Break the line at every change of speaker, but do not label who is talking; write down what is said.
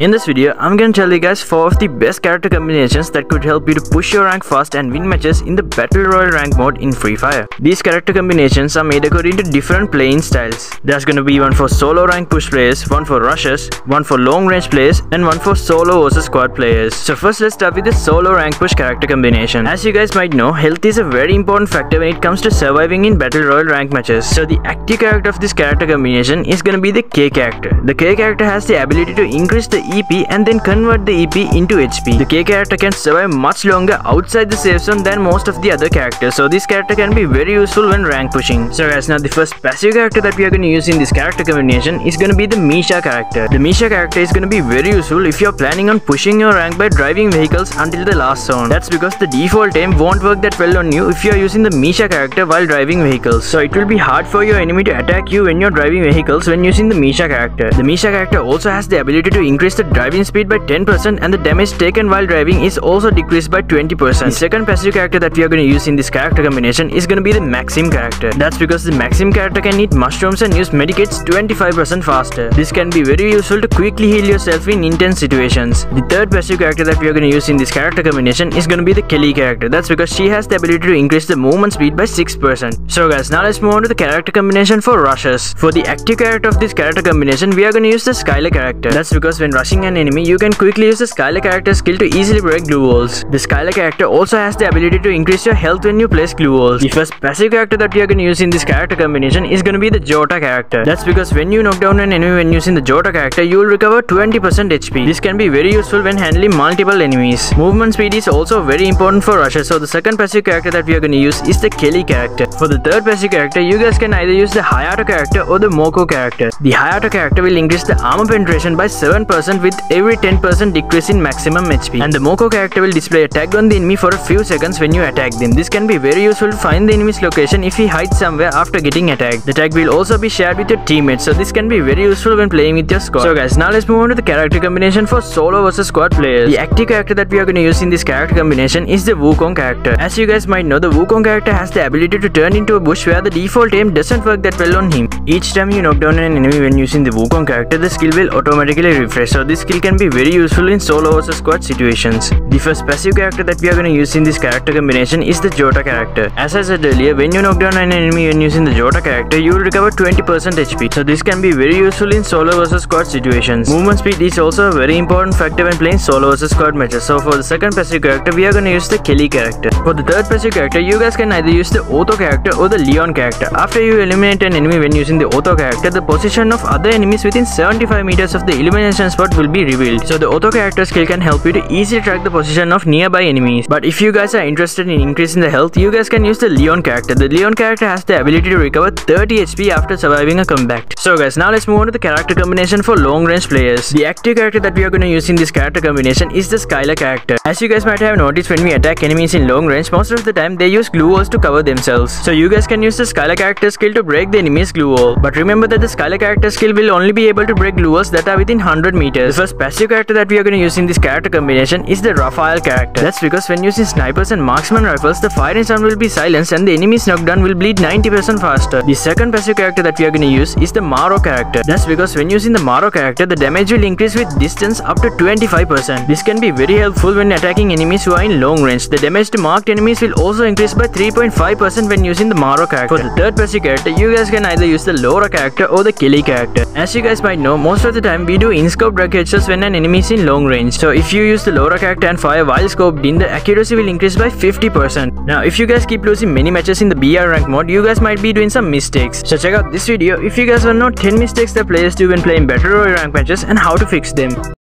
In this video, I'm gonna tell you guys 4 of the best character combinations that could help you to push your rank fast and win matches in the Battle Royale rank mode in Free Fire. These character combinations are made according to different playing styles. There's gonna be one for solo rank push players, one for rushers, one for long range players, and one for solo versus squad players. So first let's start with the solo rank push character combination. As you guys might know, health is a very important factor when it comes to surviving in Battle Royale rank matches. So the active character of this character combination is gonna be the K character. The K character has the ability to increase the EP and then convert the EP into HP. The K character can survive much longer outside the safe zone than most of the other characters, so this character can be very useful when rank pushing. So guys, now the first passive character that we are going to use in this character combination is going to be the Misha character. The Misha character is going to be very useful if you're planning on pushing your rank by driving vehicles until the last zone. That's because the default aim won't work that well on you if you're using the Misha character while driving vehicles. So it will be hard for your enemy to attack you when you're driving vehicles when using the Misha character. The Misha character also has the ability to increase the driving speed by 10% and the damage taken while driving is also decreased by 20%. The second passive character that we are going to use in this character combination is going to be the Maxim character. That's because the Maxim character can eat mushrooms and use medikits 25% faster. This can be very useful to quickly heal yourself in intense situations. The third passive character that we are going to use in this character combination is going to be the Kelly character. That's because she has the ability to increase the movement speed by 6%. So guys, now let's move on to the character combination for rushers. For the active character of this character combination, we are going to use the Skyler character. That's because when rushing an enemy, you can quickly use the Skyler character skill to easily break glue walls. The Skyler character also has the ability to increase your health when you place glue walls. The first passive character that we are going to use in this character combination is going to be the Jota character. That's because when you knock down an enemy when using the Jota character, you will recover 20% HP. This can be very useful when handling multiple enemies. Movement speed is also very important for rushers, so the second passive character that we are going to use is the Kelly character. For the third passive character, you guys can either use the Hayato character or the Moco character. The Hayato character will increase the armor penetration by 7% with every 10% decrease in maximum HP. And the Moco character will display a tag on the enemy for a few seconds when you attack them. This can be very useful to find the enemy's location if he hides somewhere after getting attacked. The tag will also be shared with your teammates, so this can be very useful when playing with your squad. So guys, now let's move on to the character combination for solo versus squad players. The active character that we are going to use in this character combination is the Wukong character. As you guys might know, the Wukong character has the ability to turn into a bush where the default aim doesn't work that well on him. Each time you knock down an enemy when using the Wukong character, the skill will automatically refresh, so this skill can be very useful in solo versus squad situations. The first passive character that we are going to use in this character combination is the Jota character. As I said earlier, when you knock down an enemy when using the Jota character, you will recover 20% HP, so this can be very useful in solo versus squad situations. Movement speed is also a very important factor when playing solo versus squad matches, so for the second passive character, we are going to use the Kelly character. For the third passive character, you guys can either use the Otho character or the Leon character. After you eliminate an enemy when using the Otho character, the position of other enemies within 75 meters of the elimination spot will be revealed. So the Otho character skill can help you to easily track the position of nearby enemies. But if you guys are interested in increasing the health, you guys can use the Leon character. The Leon character has the ability to recover 30 HP after surviving a combat. So guys, now let's move on to the character combination for long range players. The active character that we are going to use in this character combination is the Skyler character. As you guys might have noticed when we attack enemies in long range, most of the time they use glue walls to cover themselves. So you guys can use the Skyler character skill to break the enemy's glue wall. But remember that the Skyler character skill will only be able to break glue walls that are within 100 meters. The first passive character that we are going to use in this character combination is the Rafael character. That's because when using snipers and marksman rifles, the firing sound will be silenced and the enemy's knockdown will bleed 90% faster. The second passive character that we are going to use is the Maro character. That's because when using the Maro character, the damage will increase with distance up to 25%. This can be very helpful when attacking enemies who are in long range. The damage to marked enemies will also increase by 3.5% when using the Maro character. For the third passive character, you guys can either use the Laura character or the Kelly character. As you guys might know, most of the time we do in-scope headshots when an enemy is in long range. So if you use the Laura character and fire while scoped in, the accuracy will increase by 50%. Now if you guys keep losing many matches in the BR rank mode, you guys might be doing some mistakes. So check out this video if you guys want to know 10 mistakes that players do when playing Battle Royale rank matches and how to fix them.